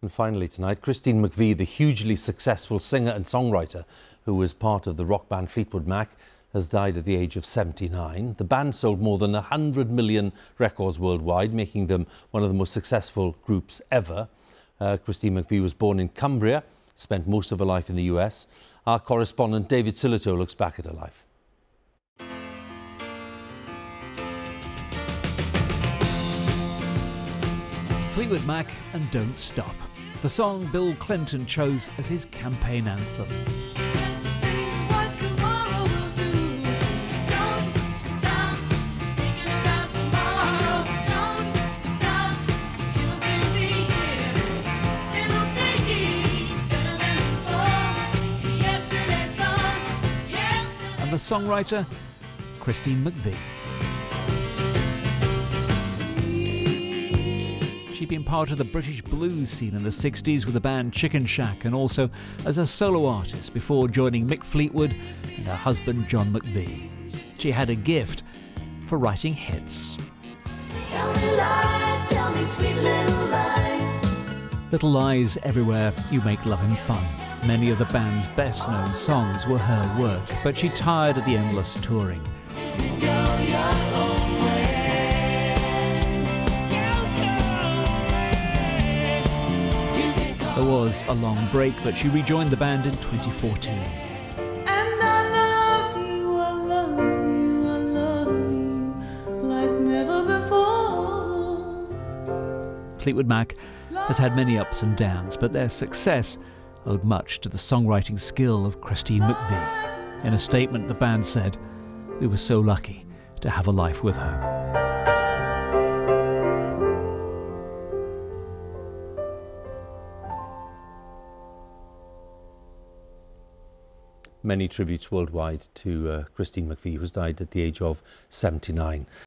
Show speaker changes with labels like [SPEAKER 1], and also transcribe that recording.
[SPEAKER 1] And finally tonight, Christine McVie, the hugely successful singer and songwriter who was part of the rock band Fleetwood Mac, has died at the age of 79. The band sold more than 100 million records worldwide, making them one of the most successful groups ever. Uh, Christine McVie was born in Cumbria, spent most of her life in the US. Our correspondent David Sillito looks back at her life.
[SPEAKER 2] Fleetwood Mac and Don't Stop. The song Bill Clinton chose as his campaign anthem. And the songwriter, Christine McVie. Been part of the British blues scene in the 60s with the band Chicken Shack and also as a solo artist before joining Mick Fleetwood and her husband John McVie. She had a gift for writing hits.
[SPEAKER 3] Lies, little, lies.
[SPEAKER 2] little lies everywhere you make loving fun. Many of the band's best known songs were her work, but she tired of the endless touring. There was a long break, but she rejoined the band in 2014.
[SPEAKER 3] And I love you, I love you, I love you like never before.
[SPEAKER 2] Fleetwood Mac has had many ups and downs, but their success owed much to the songwriting skill of Christine McVie. In a statement, the band said, We were so lucky to have a life with her.
[SPEAKER 1] Many tributes worldwide to uh, Christine McVie, who's died at the age of 79.